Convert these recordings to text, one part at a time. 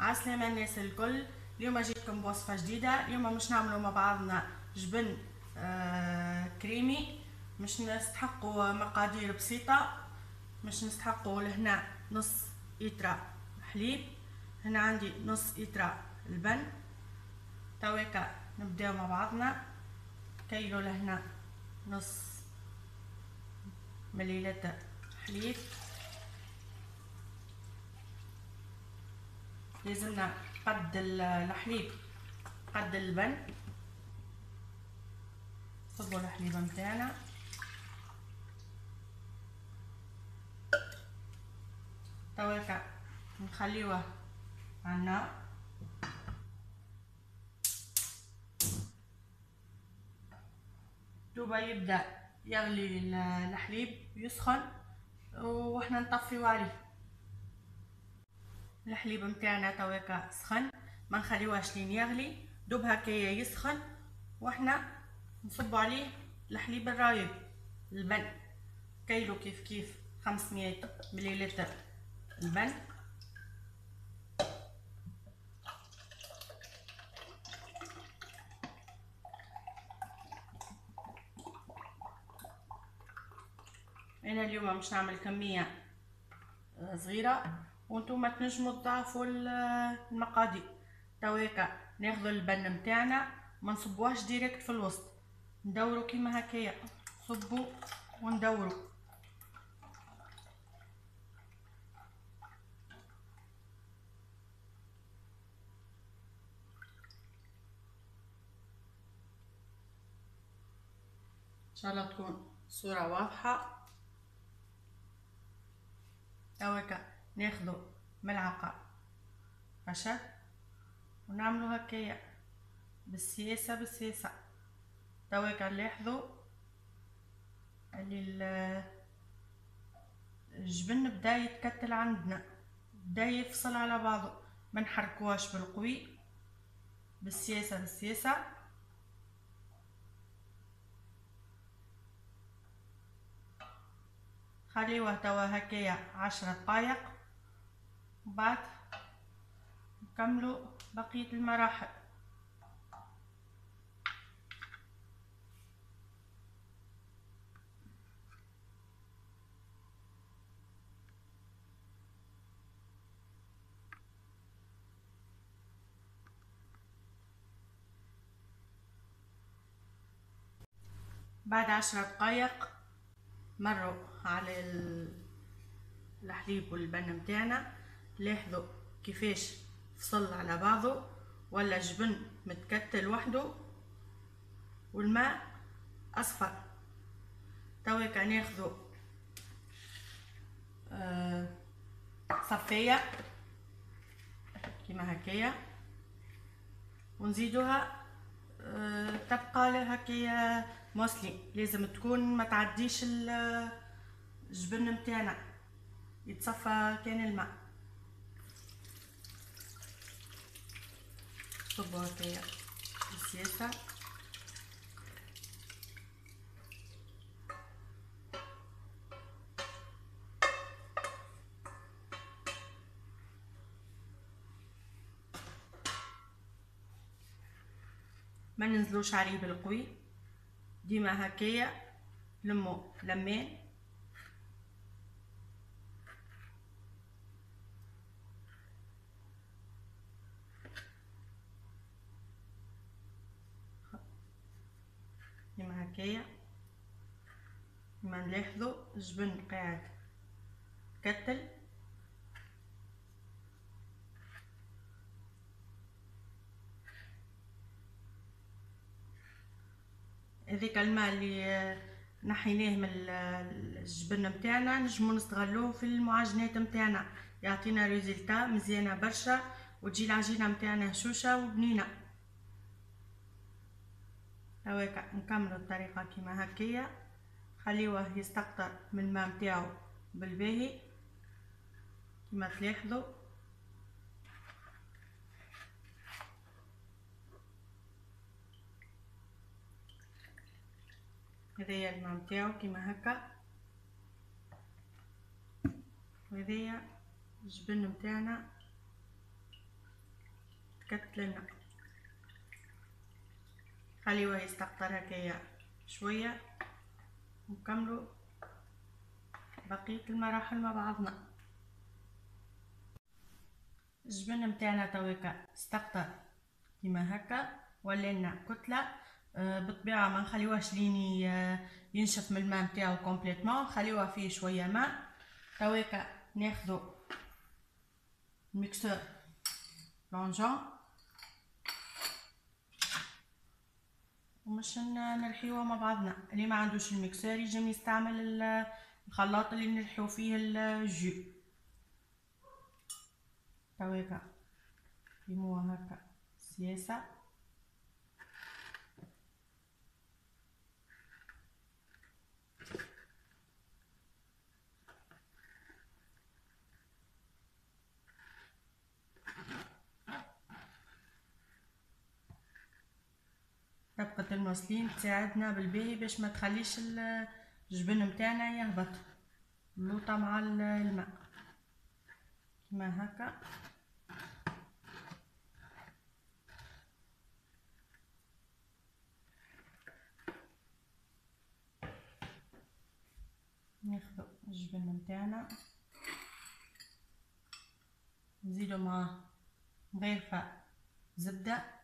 عسلامة الناس الكل. اليوم جيتكم بوصفة جديدة. اليوم مش نعملوا مع بعضنا جبن آه كريمي. مش نستحقوا مقادير بسيطة. مش نستحقوا لهنا نص إترا حليب. هنا عندي نص إترا البن. تويكا نبداو مع بعضنا. كيلو لهنا نص مليلتر حليب. لازمنا قد الحليب قد اللبن صبوا الحليب متاعنا تويكا نخليوه على النار. دوبا يبدأ يغلي الحليب يسخن وإحنا نطفيو عليه الحليب متاعنا تويكا سخن ما نخليوهاش لين يغلي. دوب هكايا يسخن وإحنا نصبو عليه الحليب الرايب البن. كيلو كيف كيف؟ 500 مليلتر البن. أنا اليوم مش نعمل كمية صغيرة. وأنتم تنجموا تضاعفوا المقادير. تويكا ناخذ البن متاعنا ما نصبوهش ديريكت في الوسط. ندورو كيما هكايا. صبوا وندورو. إن شاء الله تكون الصورة واضحة. تويكا. ناخدو ملعقة. رشا ونعملو هكايا. بالسياسة بالسياسة. تويك نلاحظو اللي الجبن بدأ يتكتل عندنا. بدأ يفصل على بعضه. ما نحركوهاش بالقوي. بالسياسة بالسياسة. خليوه توا هكايا عشرة دقايق. وبعد نكملوا بقية المراحل. بعد عشرة دقايق مروا على الحليب واللبن متاعنا لاحظوا كيفاش فصل على بعضه ولا جبن متكتل وحده والماء أصفر. تويك ناخذوا آه صفية كيما هكايا ونزيدوها آه تبقى هكايا موسلي. لازم تكون ما تعديش الجبن متاعنا يتصفى كان الماء. هكايا بسياسة ما ننزلوش عليه بالقوي ديما هكايا لمو لمين كيما هكايا كيما نلاحظوا الجبن قاعد. كتل. هذيك الماء اللي نحيناه من الجبن نتاعنا نجمو نستغلوه في المعجنات نتاعنا يعطينا ريزلتا مزيانة برشا وتجي العجينة نتاعنا هشوشة وبنينة. هواك نكملو الطريقة كيما هكايا خليوه يستقطر من الماء نتاعو بالباهي كيما تلاحظوا هذايا الماء نتاعو كيما هكا. وهذايا الجبن نتاعنا كتلنا خليوه يستقطر هكايا شوية ونكملوا بقية المراحل مع بعضنا. الجبن متاعنا تويكا استقطر كيما هكا ولينا كتلة آه، بالطبيعة ما نخليوهش لين ينشف من الماء متاعو complètement خليوها فيه شوية ماء. تويكا ناخذو mixeur plongeant. ومش نرحيوها مع بعضنا. اللي ما عندوش ال mixeur يجم يستعمل الخلاط اللي نرحيو فيه ال jus. تويكا قيموها هكا. سياسة. طبقة الموسلين تساعدنا بالباهي باش ما تخليش الجبن متاعنا يهبط. اللوطة مع الماء. كما هكا. ناخذ الجبن متاعنا. نزيدو معاه مغرفة زبدة.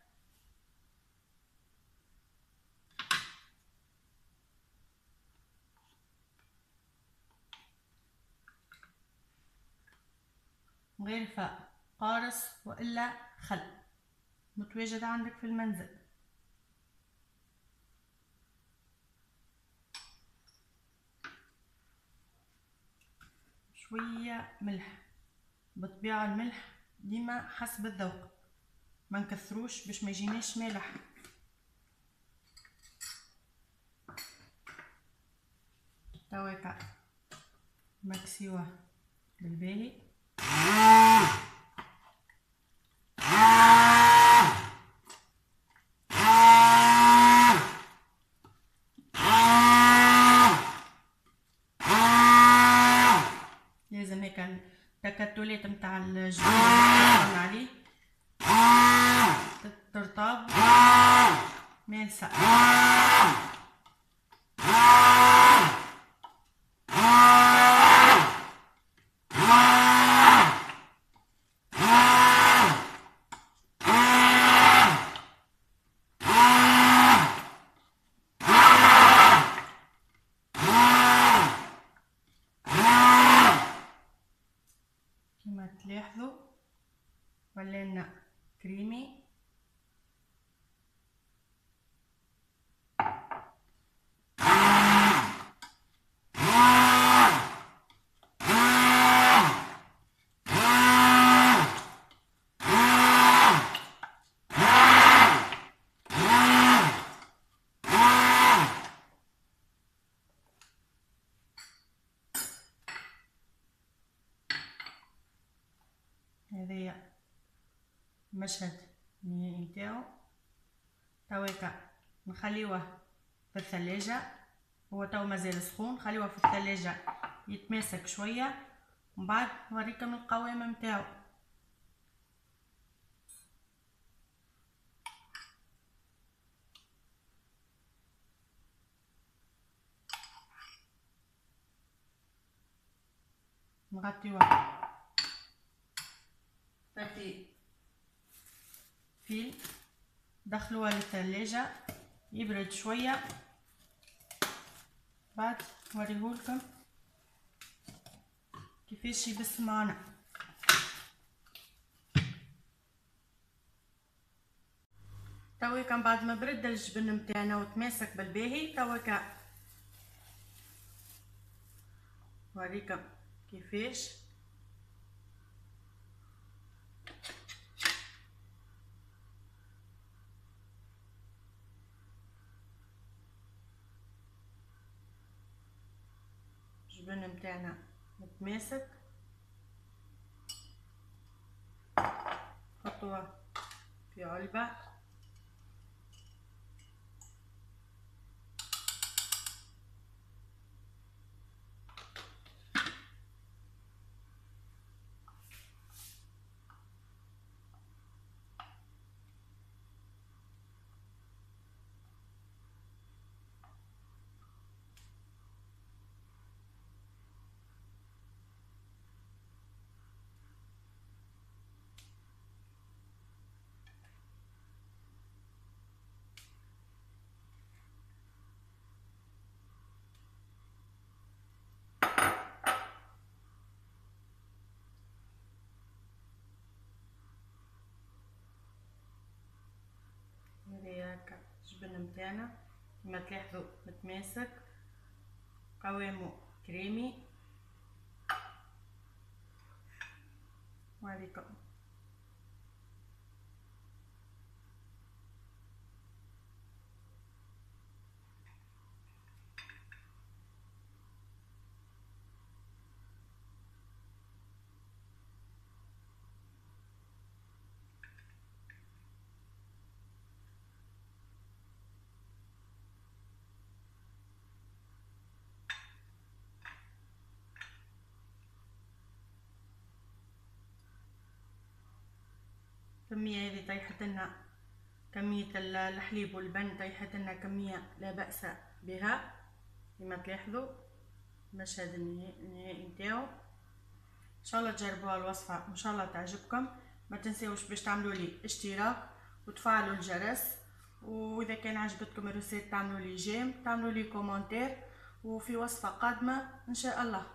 مغرفة قارص وإلا خل. متواجد عندك في المنزل. شوية ملح. بالطبيعة الملح ديما حسب الذوق. ما نكثروش باش ما يجيناش مالح تواكا مكسيوه بالباهي لازم هيك التكتلات متاع الجبن عليه. ترطب. مالسة تلاحظوا ولينا كريمي هذايا المشهد النهائي نتاعو. تويكا نخليوه في الثلاجة. هو تو مازال سخون نخليوه في الثلاجة يتماسك شوية ومن بعد نوريكم القوام نتاعو. نغطيوه. فيل دخلوها للثلاجة يبرد شوية. بعد نوريهولكم كيفاش يبس معنا تويكا بعد ما برد الجبن متاعنا وتماسك بالباهي تويكا نوريكم كيفاش الجبن متاعنا متماسك. نحطوها في علبة. البن متاعنا كما تلاحظوا متماسك قوامه كريمي. وعليكم. الكمية هذه طيحت لنا كمية الحليب واللبن طيحت لنا كمية لا بأس بها. كما تلاحظوا المشهد النهائي نتاعو. إن شاء الله تجربوا الوصفة وان شاء الله تعجبكم. ما تنساوش باش تعملوا لي اشتراك وتفعلوا الجرس. وإذا كان عجبتكم الرسالة تعملوا لي j'aime تعملوا لي commentaire وفي وصفة قادمة إن شاء الله.